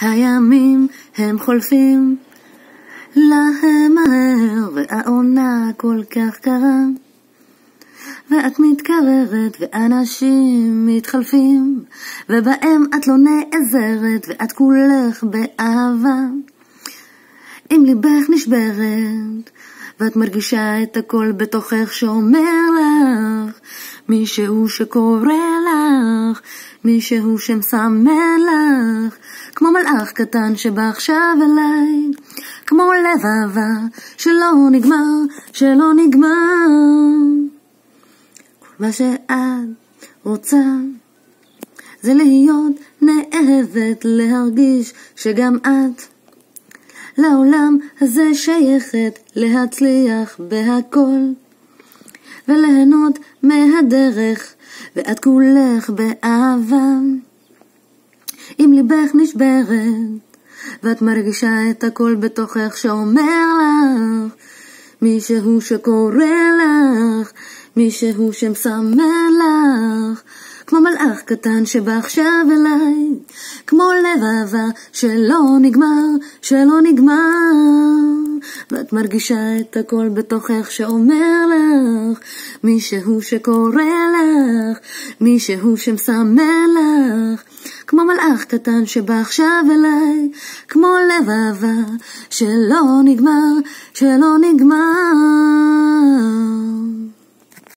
הימים הם חולפים להם מהר, והעונה כל כך קרה. ואת מתקררת, ואנשים מתחלפים, ובהם את לא נעזרת, ואת כולך באהבה. אם ליבך נשברת, ואת מרגישה את הכל בתוכך שאומר לך, מישהו שקורא לך, מישהו שמסמן לך, כמו מלאך קטן שבא עכשיו אליי, כמו לב אהבה שלא נגמר, שלא נגמר. מה שאת רוצה זה להיות נאהבת, להרגיש שגם את לעולם הזה שייכת, להצליח בהכל וליהנות מהדרך, ואת כולך באהבה. אם ליבך נשברת, ואת מרגישה את הכל בתוכך שאומר לך, מישהו שקורא לך, מישהו שמסמן לך, כמו מלאך קטן שבא עכשיו אליי, כמו לב אהבה שלא נגמר, שלא נגמר. ואת מרגישה את הכל בתוכך שאומר לך, מישהו שקורא לך, מישהו שמסמן לך, כמו מלאך קטן שבא עכשיו אליי, כמו לב אהבה שלא נגמר, שלא נגמר.